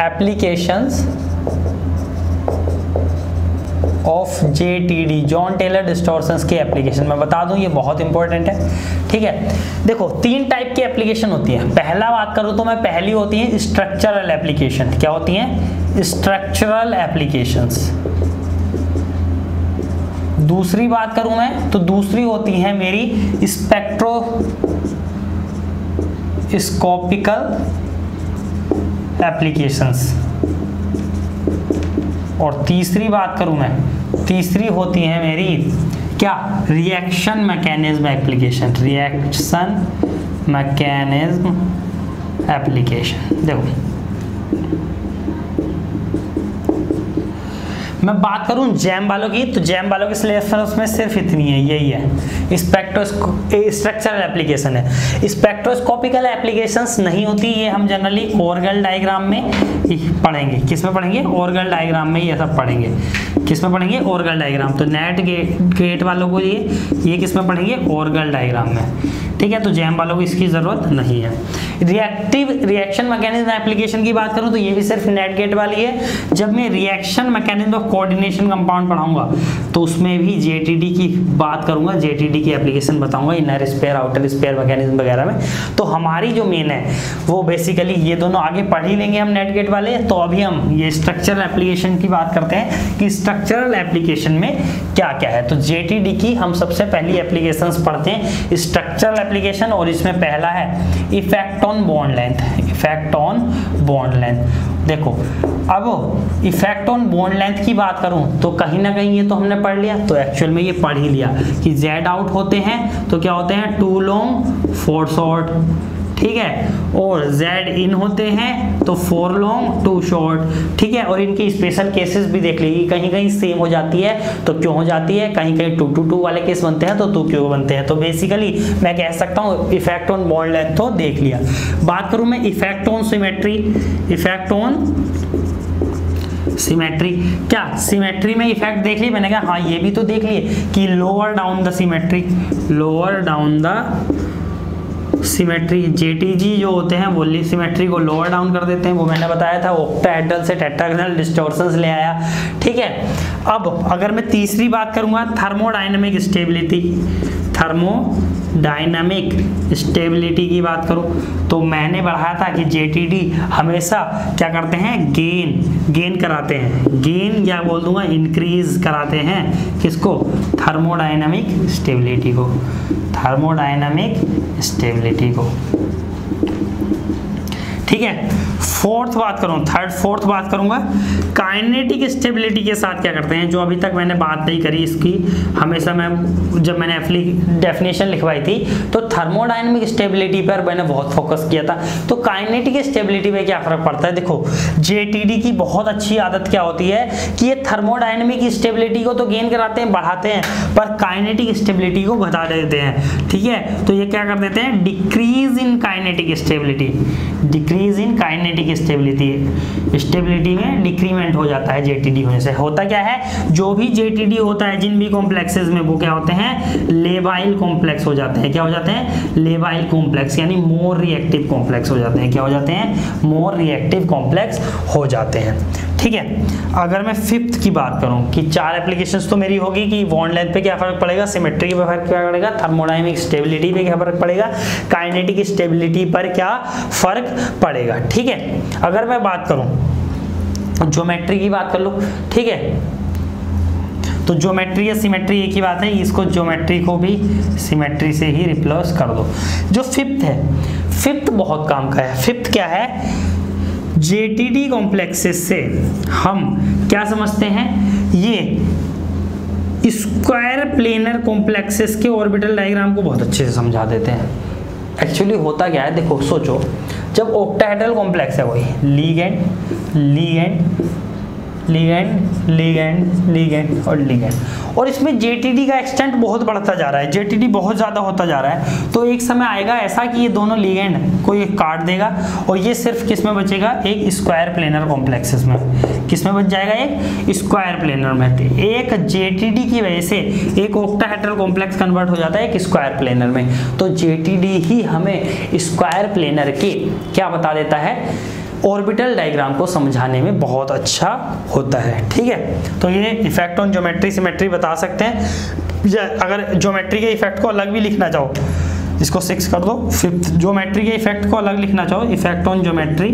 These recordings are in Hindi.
Applications of J T D Jahn Teller distortion की एप्लीकेशन मैं बता दूँ, ये बहुत इंपॉर्टेंट है। ठीक है? देखो, तीन टाइप की एप्लीकेशन होती है। पहला बात करूँ तो मैं पहली होती है स्ट्रक्चरल एप्लीकेशन क्या होती है? स्ट्रक्चरल एप्लीकेशंस दूसरी बात करूँ मैं तो दूसरी होती है मेरी स्पेक्ट्रो स्कोपिकल एप्लीकेशंस और तीसरी बात करूँ मैं, तीसरी होती है मेरी क्या? Reaction mechanism application reaction mechanism application देखो मैं बात करूँ जैम वालों की तो जैम वालों की सिलेबस में सिर्फ़ इतनी है, यही है। स्ट्रक्चरल एप्लीकेशन है। स्पेक्ट्रोस्कोपिकल एप्लीकेशंस नहीं होती, ये हम जनरली ऑर्गल डायग्राम में पढ़ेंगे। किसमें पढ़ेंगे? ऑर्गल डायग्राम में ये सब पढ़ेंगे। किसमें पढ़ेंगे? ऑर्गल डायग्राम तो नेट गेट गेट वालों को ये ये किसमें पढ़ेंगे? ऑर्गल डायग्राम में। ठीक है तो जैम वालों को इसकी ज़रूरत नहीं है। रिएक्टिव रिएक्शन मैकेनिज्म एप्लीकेशन की बात करूँ तो ये भी सिर्फ़ नेट गेट वाली है। जब मैं reaction mechanism of coordination compound पढ़ाऊँगा तो उसमें भी जेटीडी की बात करूँगा जेटीडी की एप्लीकेशन बताऊँगा inner sphere outer sphere mechanism वगैरह में। तो हमारी जो मेन है, वो बेसिकली ये दोनों आगे पढ़ ही लेंगे हम नेट गेट वाले। तो अभी हम ये स्ट्रक्चरल एप्लीकेशन की बात करते हैं कि स्ट्रक्चरल एप्लीकेशन में क्या क्या है। तो जेटीडी की हम सबसे पहली एप्लीकेशन पढ़ते हैं। स्ट्रक्चरल एप्लीकेशन और इसमें पहला है effect on bond length effect on bond length देखो, अब इफ़ेक्ट ऑन बॉन्ड लेंथ की बात करूँ तो कहीं ना कहीं ये तो हमने पढ़ लिया तो एक्चुअल में ये पढ़ ही लिया कि जेड आउट होते हैं तो क्या होते हैं? टू लॉन्ग फोर शॉर्ट ठीक है? और Z इन होते हैं तो फोर लॉन्ग टू शॉर्ट ठीक है? और इनकी स्पेशल केसेस भी देख लीजिए कहीं कहीं सेम हो जाती है तो क्यों हो जाती है? कहीं कहीं टू टू टू वाले केस बनते हैं तो टू क्यों बनते हैं? तो बेसिकली मैं कह सकता हूँ इफ़ेक्ट ऑन बॉन्ड लेंथ तो देख लिया। बात करूँ मैं effect on symmetry effect on symmetry क्या सिमेट्री में इफ़ेक्ट देख लिए मैंने कहा हाँ ये भी तो देख लिए कि lower down the symmetry lower down the symmetry JTD जो होते हैं, वो सिमेट्री को लोअर डाउन कर देते हैं। वो मैंने बताया था ऑक्टाहेड्रल से टेट्रागोनल डिस्टॉर्शंस ले आया। ठीक है? अब अगर मैं तीसरी बात करूँगा थर्मोडाइनमिक स्टेबिलिटी थर्मोडाइनमिक स्टेबिलिटी की बात करो तो मैंने बढ़ाया था कि जेटीडी हमेशा क्या करते हैं? गेन गेन कराते हैं। गेन या बोल दूँगा? इंक्रीज कराते हैं किसको? थर्मोडाइनमिक स्टेबिलिटी को। थर्मोडाइनमिक स्टेबिलिटी को। ठीक है? फोर्थ बात करूँ थर्ड फोर्थ बात करूँगा काइनेटिक स्टेबिलिटी के साथ क्या करते हैं? जो अभी तक मैंने बात नहीं करी इसकी, हमेशा मैं, जब मैंने डेफिनेशन लिखवाई थी तो थर्मोडाइनमिक स्टेबिलिटी पर मैंने बहुत फोकस किया था। तो काइनेटिक स्टेबिलिटी में क्या फ़र्क पड़ता है? देखो जेटीडी की बहुत अच्छी आदत क्या होती है कि ये थर्मोडाइनमिक स्टेबिलिटी को तो गेन कराते हैं, बढ़ाते हैं, पर काइनेटिक स्टेबिलिटी को घटा देते हैं। ठीक है? तो ये क्या कर देते हैं? Decrease in kinetic stability decrease in kinetic stability stability में डिक्रीमेंट हो जाता है जेटीडी होने से। होता क्या है? जो भी जेटीडी होता है, जिन भी कॉम्प्लेक्सेस में, वो क्या होते हैं? लेबाइल कॉम्प्लेक्स हो जाते हैं। क्या हो जाते हैं? लेबाइल कॉम्प्लेक्स यानी मोर रिएक्टिव कॉम्प्लेक्स हो जाते हैं। क्या हो जाते हैं? मोर रिएक्टिव कॉम्प्लेक्स हो जाते हैं। ठीक है, अगर मैं फिफ्थ की बात करूँ कि चार एप्लीकेशन तो मेरी होगी कि बॉन्ड लेंथ पे क्या फ़र्क पड़ेगा सिमेट्री पे फ़र्क क्या पड़ेगा थर्मोडाइनमिक स्टेबिलिटी पे क्या फ़र्क पड़ेगा काइनेटिक स्टेबिलिटी पर क्या फ़र्क पड़ेगा, ठीक है? अगर मैं बात करूँ ज्योमेट्री की बात कर लो, ठीक है? तो ज्योमेट्री या सिमेट्री एक ही बात है, इसको ज्योमेट्री को भी सिमेट्री से ही रिप्लेस कर दो। जो फिफ्थ है फिफ्थ बहुत काम का है। फिफ्थ क्या है? जेटीडी कॉम्प्लेक्सेस से हम क्या समझते हैं? ये स्क्वायर प्लेनर कॉम्प्लेक्सेस के ऑर्बिटल डायग्राम को बहुत अच्छे से समझा देते हैं। एक्चुअली होता क्या है? देखो, सोचो, जब ऑक्टाहेड्रल कॉम्प्लेक्स है वही ligand ligand ligand ligand ligand और लीगेंड और इसमें जेटीडी का एक्सटेंट बहुत बढ़ता जा रहा है. जेटीडी बहुत ज़्यादा होता जा रहा है. तो एक समय आएगा ऐसा कि ये दोनों लीगेंड को ये काट देगा और ये सिर्फ़ किसमें बचेगा? एक स्क्वायर प्लेनर कॉम्प्लेक्सेस में. किसमें बच जाएगा? एक स्क्वायर प्लेनर में. एक जेटीडी की वजह से एक ऑक्टाहेड्रल कॉम्प्लेक्स कन्वर्ट हो जाता है एक स्क्वायर प्लेनर में. तो जेटीडी ही हमें स्क्वायर प्लेनर के क्या बता देता है? ऑर्बिटल डायग्राम को समझाने में बहुत अच्छा होता है, ठीक है? तो ये इफ़ेक्ट ऑन ज्योमेट्री सिमेट्री बता सकते हैं। या अगर ज्योमेट्री के इफ़ेक्ट को अलग भी लिखना चाहो, इसको सिक्स कर दो। फिफ्थ ज्योमेट्री के इफ़ेक्ट को अलग लिखना चाहो इफ़ेक्ट ऑन ज्योमेट्री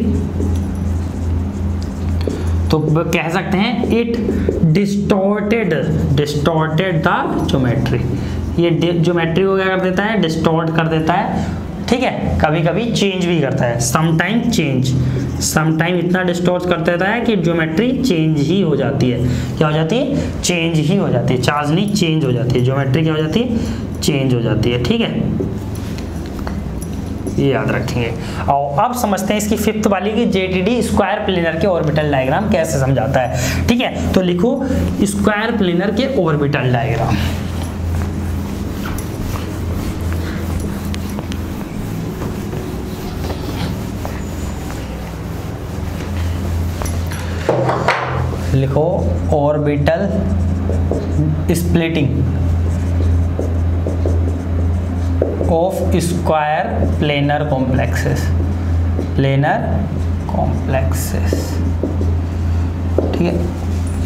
तो कह सकते हैं it distorted distorted the geometry ये ज्योमेट्री को क्या कर देता है? डिस्टोर्ट कर देता है। ठीक है? कभी कभी चेंज भी करता है। समटाइम चेंज समटाइम इतना डिस्टोर्ट कर देता है कि ज्योमेट्री चेंज ही हो जाती है। क्या हो जाती है? चेंज ही हो जाती है। चार्जनी चेंज हो जाती है। ज्योमेट्री क्या हो जाती है? चेंज हो जाती है। ठीक है? ये याद रखेंगे। और अब समझते हैं इसकी फिफ्थ वाली की जेटीडी स्क्वायर प्लेनर के ऑर्बिटल डायग्राम कैसे समझाता है। ठीक है? तो लिखो स्क्वायर प्लेनर के ऑर्बिटल डायग्राम लिखो orbital splitting of square planar complexes planar complexes. ठीक है?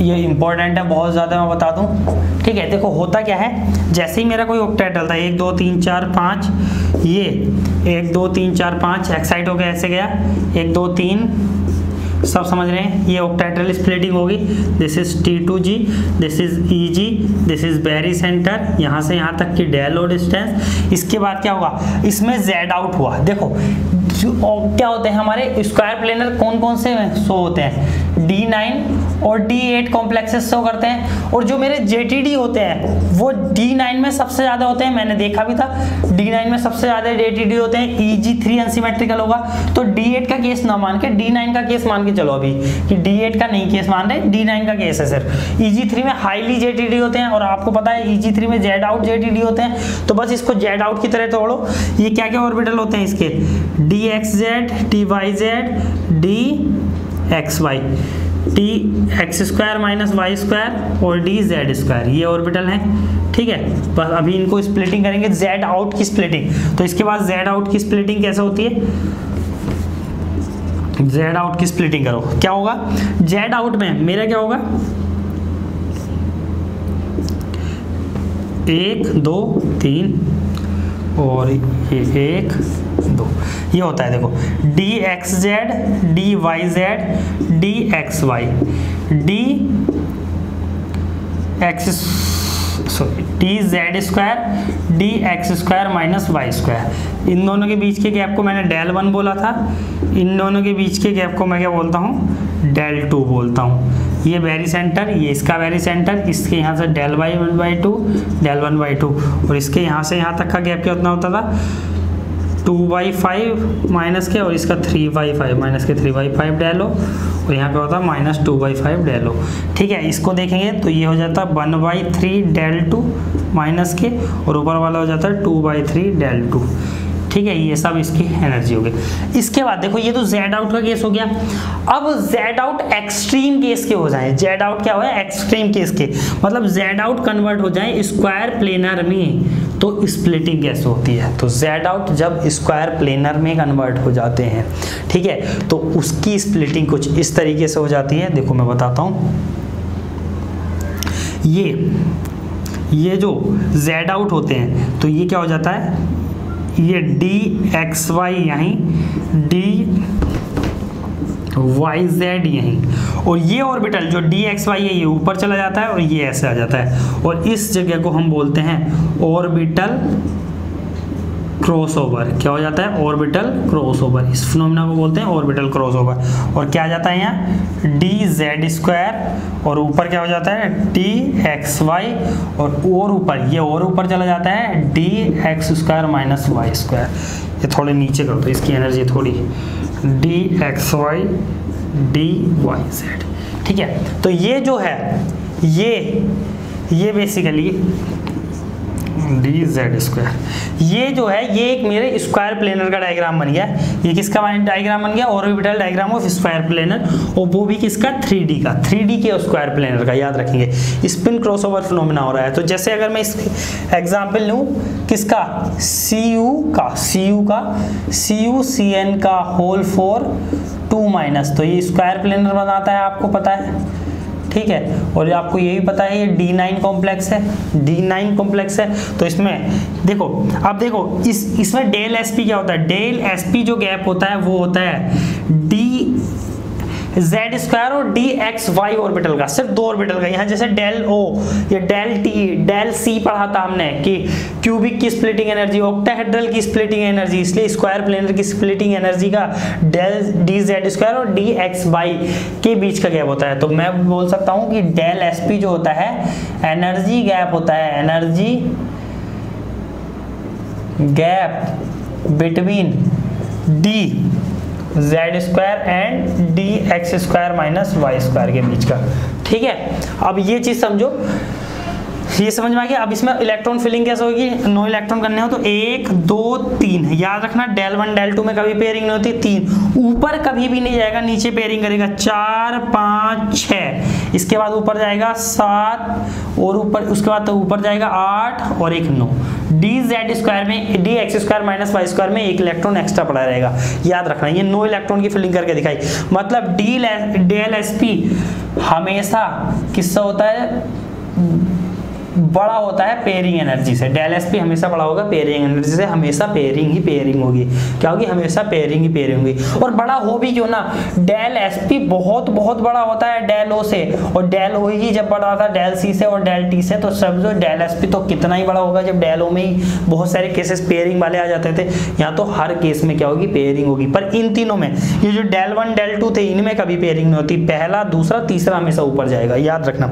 ये इंपॉर्टेंट है, बहुत ज़्यादा मैं बता दूँ। ठीक है, देखो होता क्या है? जैसे ही मेरा कोई ऑक्टेट था एक, दो, तीन, चार, पाँच, ये, एक, दो, तीन, चार, पाँच एक्साइट हो गया ऐसे गया, एक, दो, तीन सब समझ रहे हैं? ये ऑक्टाइड्रल स्प्लिटिंग होगी। This is T two G this is E G this is barycentre यहाँ से यहाँ तक की डेलो डिस्टेंस इसके बाद क्या होगा? इसमें जेड आउट हुआ। देखो क्या होते हैं हमारे स्क्वायर प्लेनर कौन कौन से शो होते हैं D9 और D8 कॉम्प्लेक्सेस शो करते हैं। और जो मेरे JTD होते हैं, वो D9 में सबसे ज़्यादा होते हैं। मैंने देखा भी था D9 में सबसे ज़्यादा JTD होते हैं। EG3 अनसीमेट्रिकल होगा। तो D8 का केस ना मान के D9 का केस मान के चलो अभी कि D8 का नहीं केस मान रहे D9 का केस है सिर्फ़। EG3 में हाईली JTD होते हैं और आपको पता है ई जी थ्री में जेड आउट JTD होते हैं। तो बस इसको जेड आउट की तरह तोड़ो। ये क्या क्या ऑर्बिटल होते हैं इसके? D X Z T Y Z D X Y T X square minus Y square और डी जेड स्क्वायर ये ऑर्बिटल हैं, ठीक है? बस अभी इनको स्प्लिटिंग करेंगे जेड आउट की स्प्लिटिंग तो इसके बाद जेड आउट की स्प्लिटिंग कैसे होती है? जेड आउट की स्प्लिटिंग करो। क्या होगा? जेड आउट में मेरा क्या होगा? एक, दो, तीन और ये एक, दो। ये होता है, देखो D X Z D Y Z D X Y D X sorry D Z square D X square minus Y square इन दोनों के बीच के गैप को मैंने डेल वन बोला था। इन दोनों के बीच के गैप को मैं क्या बोलता हूँ? डेल टू बोलता हूँ। ये वेरी सेंटर ये इसका वेरी सेंटर इसके यहाँ से del Y one by two del one by two और इसके यहाँ से यहाँ तक का गैप क्या उतना होता था? टू बाई फाइव माइनस के और इसका थ्री बाई फाइव माइनस के थ्री बाई फाइव डेलो और यहाँ पे होता है माइनस टू बाई फाइव डेलो ठीक है, इसको देखेंगे तो ये हो जाता है one by three del two minus के और ऊपर वाला हो जाता है two by three del two ठीक है, ये सब इसकी एनर्जी हो गई इसके बाद देखो, ये तो जेड आउट का केस हो गया। अब जेड आउट एक्सट्रीम केस के हो जाए। जेड आउट क्या हो एक्सट्रीम केस के। मतलब जेड आउट कन्वर्ट हो जाए स्क्वायर प्लेनर में तो स्प्लिटिंग कैसे होती है। तो जेड आउट जब स्क्वायर प्लेनर में कन्वर्ट हो जाते हैं, ठीक है तो उसकी स्प्लिटिंग कुछ इस तरीके से हो जाती है। देखो, मैं बताता हूँ। ये ये जो जेड आउट होते हैं तो ये क्या हो जाता है? ये डी एक्स वाई यहीं डी वाई जेड यहीं। और ये ऑर्बिटल जो डी एक्स वाई है, ये ऊपर चला जाता है और ये ऐसे आ जाता है। और इस जगह को हम बोलते हैं ऑर्बिटल क्रॉसओवर क्या हो जाता है? ऑर्बिटल क्रॉसओवर इस फिनोमिना को बोलते हैं ऑर्बिटल क्रॉसओवर और क्या आ जाता है यहाँ? डी जेड स्क्वायर और ऊपर क्या हो जाता है? डी एक्स वाई और और ऊपर, ये और ऊपर चला जाता है D X square minus Y square ये थोड़े नीचे कर दो, इसकी एनर्जी थोड़ी। D X Y D Y Z ठीक है? तो ये जो है, ये ये बेसिकली डी जेड स्क्वायर ये जो है, ये एक मेरे स्क्वायर प्लेनर का डायग्राम बन गया। ये किसका डायग्राम बन गया? Orbital diagram of square planar और वो भी किसका? 3D का। 3D के स्क्वायर प्लेनर का, याद रखेंगे। स्पिन क्रॉसओवर फिनोमेना हो रहा है। तो जैसे अगर मैं इस एग्जांपल लूँ, किसका? सी का। सी का। सी यू का होल फोर टू माइनस तो ये स्क्वायर प्लेनर बनाता है, आपको पता है? ठीक है? और आपको ये भी पता है, ये डी नाइन कॉम्प्लेक्स है। डी नाइन कॉम्प्लेक्स है। तो इसमें, देखो, अब देखो, इस, इसमें डेल एस पी क्या होता है? डेल एस पी जो गैप होता है, वो होता है डी जेड स्क्वायर और डी एक्स वाई ऑर्बिटल का, सिर्फ़ दो ऑर्बिटल का। यहाँ जैसे डेल ओ या डेल टी डेल सी पढ़ा था हमने कि क्यूबिक की स्प्लिटिंग एनर्जी ऑक्टाहेड्रल की स्प्लिटिंग एनर्जी इसलिए स्क्वायर प्लेनर की स्प्लिटिंग एनर्जी का डेल डी जेड स्क्वायर और डी एक्स वाई के बीच का गैप होता है। तो मैं बोल सकता हूँ कि डेल एस पी जो होता है एनर्जी गैप होता है energy gap between D Z square and D X square minus Y square के बीच का। ठीक है? अब ये चीज़ समझो। ये समझ में आ गया? अब इसमें इलेक्ट्रॉन फिलिंग कैसे होगी? नो इलेक्ट्रॉन करने हो तो एक, दो, तीन। याद रखना डेल वन डेल टू में कभी पेयरिंग नहीं होती, तीन। ऊपर कभी भी नहीं जाएगा, नीचे पेयरिंग करेगा। चार, पाँच छ इसके बाद ऊपर जाएगा सात और ऊपर, उसके बाद तो ऊपर जाएगा आठ और एक नौ। डी जेड स्क्वायर में D X square minus Y square में एक इलेक्ट्रॉन एक्स्ट्रा पड़ा रहेगा। याद रखना, ये नो इलेक्ट्रॉन की फिलिंग करके दिखाई। मतलब डी एल एस पी हमेशा किससे होता है? बड़ा होता है पेयरिंग एनर्जी से। डेल एस पी हमेशा बड़ा होगा पेयरिंग एनर्जी से हमेशा पेयरिंग ही पेयरिंग होगी। क्या होगी हमेशा पेयरिंग ही पेयरिंग होगी। और बड़ा हो भी क्यों ना? डेल एस पी बहुत बहुत बड़ा होता है डेल ओ से। और डेल ओ ही जब बड़ा था डेल सी से और डेल टी से तो सब जो डेल एस पी तो कितना ही बड़ा होगा, जब डेल ओ में ही बहुत सारे केसेस पेयरिंग वाले आ जाते थे। यहाँ तो हर केस में क्या होगी? पेयरिंग होगी। पर इन तीनों में, ये जो डेल वन डेल टू थे, इनमें कभी पेयरिंग नहीं होती। पहला, दूसरा, तीसरा हमेशा ऊपर जाएगा। याद रखना।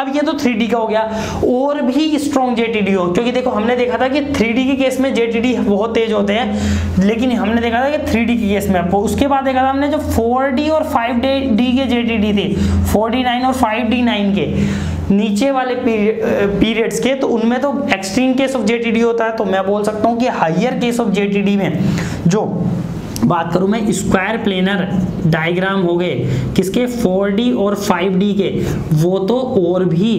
अब ये तो थ्री का हो गया। और भी स्ट्रॉन्ग जेटीडी हो। क्योंकि देखो, हमने देखा था कि थ्री के केस में जेटीडी बहुत तेज होते हैं, लेकिन हमने देखा था कि थ्री के केस में आपको, उसके बाद देखा था हमने जो फोर और फाइव डी के जेटीडी थे फोर और फाइव के, नीचे वाले पीरियड्स के तो उनमें तो एक्सट्रीम केस ऑफ़ जेटीडी होता है तो मैं बोल सकता हूँ कि हाइयर केस ऑफ़ जेटीडी में, जो बात करूँ मैं स्क्वायर प्लेनर डायग्राम हो गए, किसके 4D और 5D के, वो तो और भी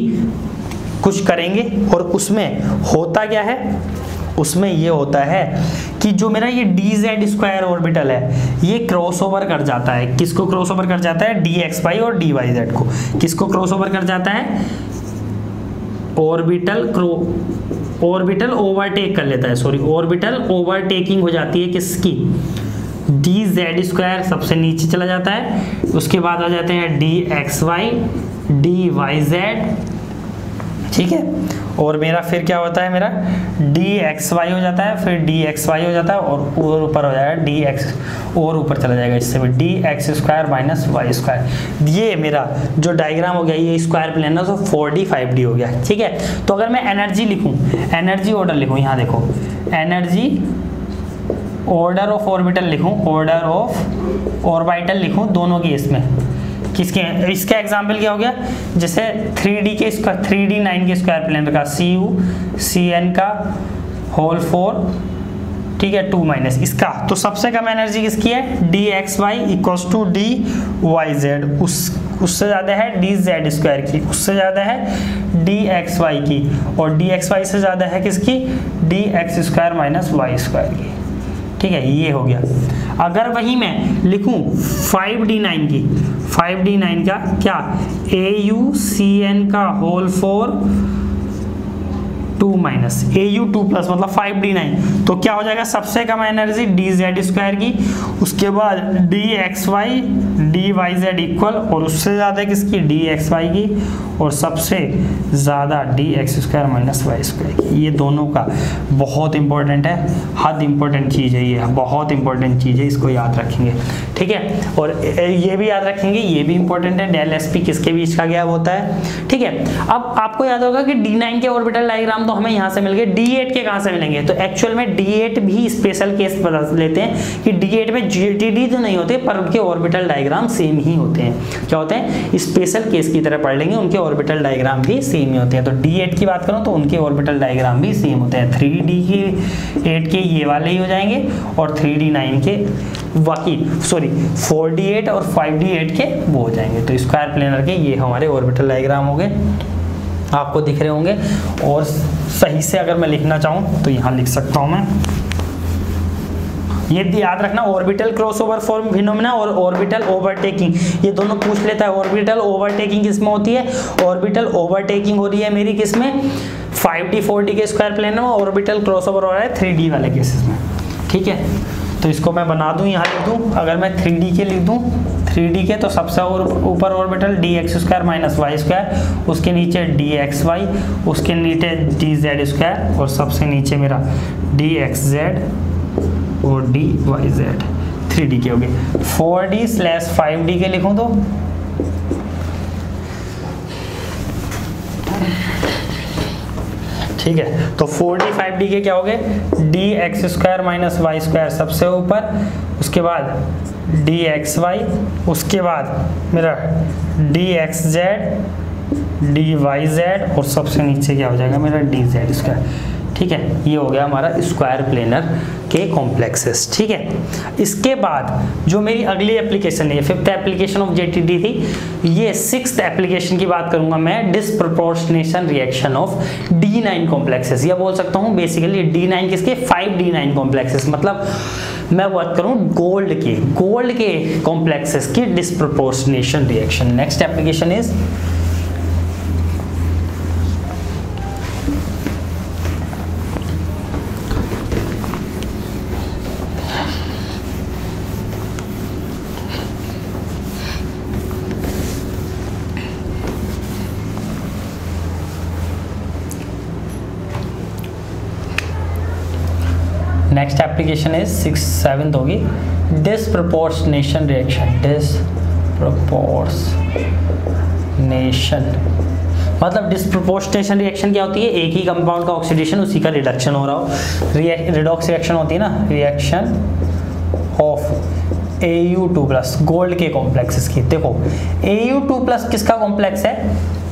कुछ करेंगे और उसमें होता क्या है? उसमें ये होता है कि जो मेरा ये डी जेड स्क्वायर ऑर्बिटल है, ये क्रॉस ओवर कर जाता है। किसको क्रॉस ओवर कर जाता है? डी एक्स वाई और डी वाई जेड को। किसको क्रॉस ओवर कर जाता है? ऑर्बिटल क्रो ऑर्बिटल ओवरटेक कर लेता है सॉरी ऑर्बिटल ओवरटेकिंग हो जाती है किसकी? डी जेड स्क्वायर सबसे नीचे चला जाता है, उसके बाद आ जाते हैं D X Y D Y Z ठीक है? और मेरा फिर क्या होता है मेरा? डी एक्स वाई हो जाता है, फिर डी एक्स वाई हो जाता है और और ऊपर हो जाएगा डी एक्स और ऊपर चला जाएगा इससे भी D X square minus Y square ये मेरा जो डायग्राम हो गया, ये स्क्वायर प्लेन है तो फोर डी फाइव डी हो गया, ठीक है? तो अगर मैं एनर्जी लिखूँ एनर्जी ऑर्डर लिखूँ, यहाँ देखो एनर्जी ऑर्डर ऑफ़ ऑर्बिटल लिखूँ ऑर्डर ऑफ़ ऑर्बिटल लिखूँ, दोनों की इसमें. किसके इसका एग्ज़ाम्पल क्या हो गया? जैसे थ्री डी के इसका थ्री डी नाइन के स्क्वायर प्लेन का सी यू सी एन का होल फोर ठीक है टू माइनस इसका। तो सबसे कम एनर्जी किसकी है? D X Y equals to D Y Z उस, उससे ज़्यादा है डी जेड स्क्वायर की। उससे ज़्यादा है डी एक्स वाई की। और डी एक्स वाई से ज़्यादा है किसकी? D X square minus Y square की। ठीक है, ये हो गया। अगर वही मैं लिखूं 5d9 की 5d9 का क्या? ए यू सी एन का whole four two minus A U two plus मतलब फाइव डी नाइन। तो क्या हो जाएगा? सबसे कम एनर्जी डी जेड स्क्वायर की, उसके बाद D X Y D Y Z equal और उससे ज़्यादा किसकी? डी एक्स वाई की, और सबसे ज़्यादा D X square minus Y square की। ये दोनों का बहुत इंपॉर्टेंट है, हद इंपॉर्टेंट चीज़ है ये, बहुत इंपॉर्टेंट चीज़ है, इसको याद रखेंगे, ठीक है? और ये भी याद रखेंगे, ये भी इंपॉर्टेंट है डेल एस पी किसके बीच का गया होता है, ठीक है? अब आपको याद होगा कि डी नाइन के ऑर्बिटल डायग्राम तो हमें यहाँ से मिल गए डी एट के कहाँ से मिलेंगे? तो एक्चुअल में डी एट भी स्पेशल केस बता लेते हैं कि डी गेट में जेटीडी तो नहीं होते, पर उनके ऑर्बिटल डायग्राम सेम ही होते हैं। क्या होते हैं? स्पेशल केस की तरह पढ़ लेंगे, उनके ऑर्बिटल डायग्राम भी सेम ही होते हैं। तो डी एट की बात करूँ तो उनके ऑर्बिटल डायग्राम भी सेम होते हैं। थ्री डी के एट के ये वाले ही हो जाएँगे, और थ्री डी नाइन के बाकी सॉरी फोर डी एट और फाइव डी एट के वो हो जाएँगे। तो स्क्वायर प्लेनर के ये हमारे ऑर्बिटल डायग्राम हो गए। आपको दिख रहे होंगे। और सही से अगर मैं लिखना चाहूँ तो यहाँ लिख सकता हूँ मैं। ये याद रखना ऑर्बिटल क्रॉसओवर फॉर्म फिनोमेना और ऑर्बिटल ओवरटेकिंग ये दोनों पूछ लेता है ऑर्बिटल ओवरटेकिंग किसमें होती है? ऑर्बिटल ओवरटेकिंग हो रही है मेरी किसमें? 5D 4D के स्क्वायर प्लेन में ऑर्बिटल क्रॉसओवर हो रहा है 3D वाले केसेस में। ठीक है? तो इसको मैं बना दूँ, यहाँ लिख दूँ। अगर मैं 3D के लिख दूँ 3D के तो सबसे ऊपर orbital D X square minus Y square उसके नीचे डी एक्स वाई उसके नीचे डी जेड स्क्वायर और सबसे नीचे मेरा डी एक्स जेड और D Y Z three D के हो गए। Four D slash five D के लिखूं तो? ठीक है तो फोर डी फाइव डी के क्या हो गए? D X square minus Y square सबसे ऊपर, उसके बाद डी एक्स वाई उसके बाद मेरा D X Z D Y Z और सबसे नीचे क्या हो जाएगा मेरा डी जेड स्क्वायर ठीक है, ये हो गया हमारा स्क्वायर प्लेनर के कॉम्प्लेक्सेस ठीक है। इसके बाद जो मेरी अगली एप्लीकेशन है फिफ्थ एप्लीकेशन ऑफ़ जेटीडी थी, ये सिक्स एप्लीकेशन की बात करूँगा मैं disproportionation reaction of D nine complexes या बोल सकता हूँ बेसिकली डी नाइन किसके? फाइव डी नाइन कॉम्प्लेक्सेस मतलब मैं बात करूँ गोल्ड के। गोल्ड के कॉम्प्लेक्सेस की disproportionation reaction next application is next application is six seventh होगी। डिसप्रपोर्शनेशन रिएक्शन डिसप्रपोर्शनेशन मतलब डिस्प्रोपोर्शनेशन रिएक्शन क्या होती है? एक ही कंपाउंड का ऑक्सीडेशन उसी का रिडक्शन हो रहा हो। रिडॉक्स रिएक्शन होती है ना? Reaction of A U two plus gold के कॉम्प्लेक्सेस की देखो ए यू टू प्लस किसका कॉम्प्लेक्स है?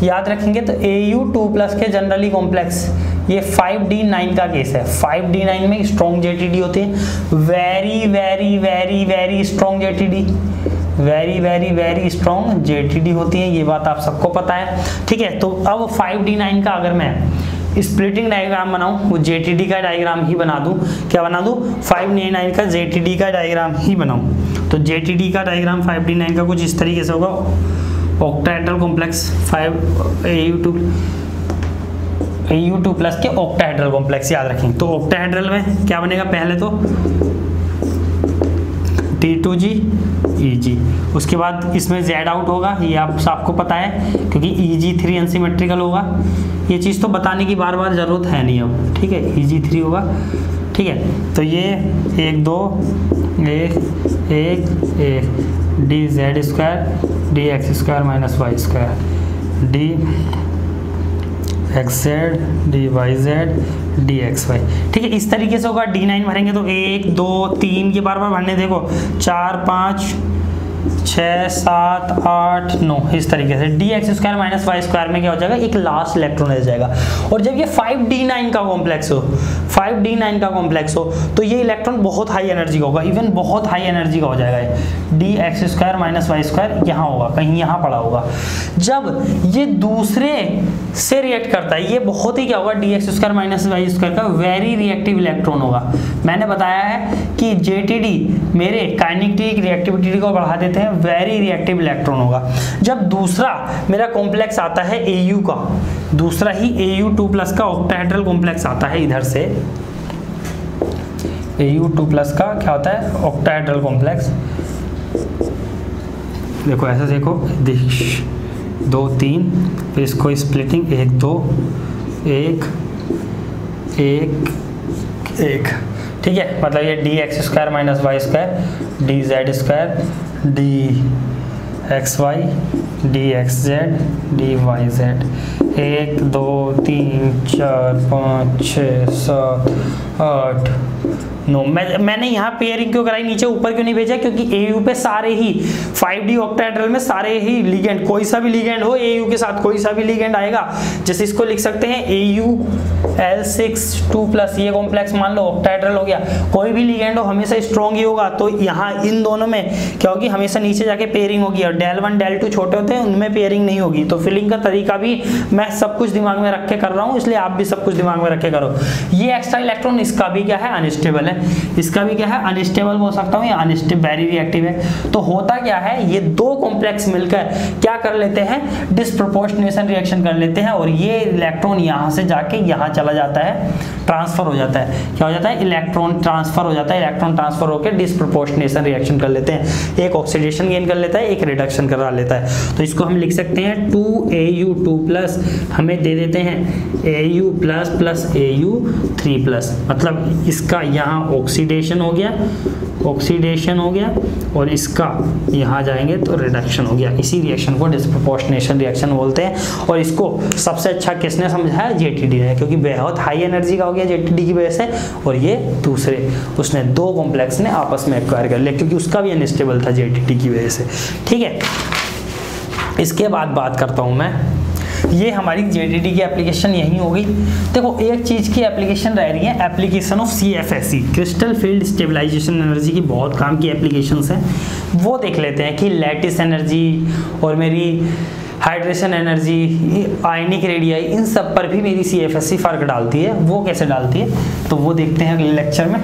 याद रखेंगे तो ए यू टू प्लस के जनरली कॉम्प्लेक्स ये 5D9 का केस है। 5D9 में स्ट्रॉन्ग जेटीडी होते हैं। Very very very very strong JTD very very very strong JTD होती है, ये बात आप सबको पता है। ठीक है तो अब 5D9 का अगर मैं स्प्लिटिंग डायग्राम बनाऊँ, वो जेटीडी का डायग्राम ही बना दूँ। क्या बना दूँ? 5D9 का जेटीडी का डायग्राम ही बनाऊँ। तो जेटीडी का डायग्राम 5D9 का कुछ इस तरीके से होगा। Octahedral complex 5 AU2 U two plus के ऑक्टाहेड्रल कॉम्प्लेक्स याद रखें। तो ऑक्टाहेड्रल में क्या बनेगा पहले तो? टी टू जी ई जी उसके बाद इसमें जेड आउट होगा, ये आप आपको पता है, क्योंकि ई जी थ्री होगा। ये चीज़ तो बताने की बार बार ज़रूरत है नहीं अब, ठीक है? ई जी थ्री होगा, ठीक है? तो ये एक, दो, एक एक एक D Z square D X square minus Y square D X Z D Y Z D X Y ठीक है, इस तरीके से होगा डी नाइन भरेंगे तो एक, दो, तीन ये बार बार भरने, देखो, चार, पाँच छः सात, आठ, नौ, इस तरीके से। D X square minus Y square में क्या हो जाएगा, एक लास्ट इलेक्ट्रॉन रह जाएगा। और जब ये फाइव डी नाइन का कॉम्प्लेक्स हो फाइव डी नाइन का कॉम्प्लेक्स हो तो ये इलेक्ट्रॉन बहुत हाई एनर्जी का होगा इवन बहुत हाई एनर्जी का हो जाएगा D X square minus Y square यहाँ होगा, कहीं यहाँ पड़ा होगा। जब ये दूसरे से रिएक्ट करता है, ये बहुत ही क्या होगा D X square minus Y square का वेरी रिएक्टिव इलेक्ट्रॉन होगा। मैंने बताया है कि जेटीडी मेरे काइनेटिक रिएक्टिविटी को बढ़ा देते हैं वेरी रिएक्टिव इलेक्ट्रॉन होगा। जब दूसरा मेरा कॉम्प्लेक्स आता है ए का दूसरा ही ए यू टू प्लस का ऑक्टाहेड्रल कॉम्प्लेक्स आता है इधर से। ए यू टू प्लस का क्या होता है? ऑक्टाहेड्रल कॉम्प्लेक्स देखो, ऐसे देखो। दो, तीन, फिर इसको स्प्लिटिंग एक, दो, एक एक एक। ठीक है? मतलब ये D X square minus Y square D Z square D X Y D X Z D Y Z एक, दो, तीन, चार, पाँच, छ, सात, आठ नो मैं, मैंने यहाँ पेयरिंग क्यों कराई? नीचे ऊपर क्यों नहीं भेजा? क्योंकि एयू पे सारे ही 5D ऑक्टाहेड्रल में सारे ही लिगेंड कोई सा भी लिगेंड हो एयू के साथ कोई सा भी लिगेंड आएगा। जैसे इसको लिख सकते हैं A U L six two plus ये कॉम्प्लेक्स मान लो ऑक्टाहेड्रल हो गया। कोई भी लिगेंड हो, हमेशा स्ट्रॉन्ग ही होगा। तो यहाँ इन दोनों में क्या होगी हमेशा नीचे जाके पेयरिंग होगी, और डेल वन डेल टू छोटे होते हैं, उनमें पेयरिंग नहीं होगी। तो फिलिंग का तरीका भी मैं सब कुछ दिमाग में रख के कर रहा हूँ, इसलिए आप भी सब कुछ दिमाग में रख के करो। ये एक्स्ट्रा इलेक्ट्रॉन इसका भी क्या है? अनस्टेबल है। इसका भी क्या है? अनस्टेबल बोल सकता हूँ या अनस्टेबल वेरी रिएक्टिव है। तो होता क्या है? ये दो कॉम्प्लेक्स मिलकर क्या कर लेते हैं? डिस्प्रोपोर्शनेशन रिएक्शन कर लेते हैं और ये इलेक्ट्रॉन यहाँ से जाके यहाँ चला जाता है। ट्रांसफ़र हो जाता है। क्या हो जाता है? इलेक्ट्रॉन ट्रांसफ़र हो जाता है। इलेक्ट्रॉन ट्रांसफ़र होकर डिस्प्रोपोर्शनेशन रिएक्शन कर लेते हैं। एक ऑक्सीडेशन गेन कर लेता है, एक रिडक्शन करा लेता है। तो इसको हम लिख सकते हैं two A U two plus हमें दे देते हैं A U plus plus A U three plus मतलब इसका यहाँ ऑक्सीडेशन हो गया ऑक्सीडेशन हो गया और इसका यहाँ जाएँगे तो रिडक्शन हो गया। इसी रिएक्शन को डिस्प्रोपोर्शनेशन रिएक्शन बोलते हैं और इसको सबसे अच्छा किसने समझाया? जेटीडी ने, क्योंकि बहुत हाई एनर्जी का हो गया जेटीडी की वजह से और ये दूसरे, उसने दो कॉम्प्लेक्स ने आपस में एक्वायर कर लिया, क्योंकि उसका भी अनस्टेबल था जेटीडी की वजह से। ठीक है, इसके बाद बात करता हूँ मैं। ये हमारी जेडीडी की एप्लीकेशन यही होगी देखो, एक चीज़ की एप्लीकेशन रह रही है application of C F S crystal field stabilisation energy की बहुत काम की एप्लीकेशन है। वो देख लेते हैं कि लेटिस एनर्जी और मेरी हाइड्रेशन एनर्जी आयनिक रेडियाई इन सब पर भी मेरी सी एफ़ एस सी फ़र्क डालती है। वो कैसे डालती है? तो वो देखते हैं अगले लेक्चर में।